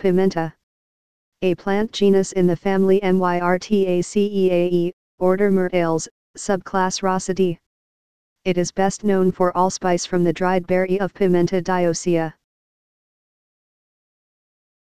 Pimenta. A plant genus in the family Myrtaceae, order Myrtales, subclass Rosidae. It is best known for allspice from the dried berry of Pimenta dioica.